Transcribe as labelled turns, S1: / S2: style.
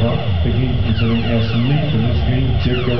S1: Wörter beginnten zu den ersten Linken des Green circa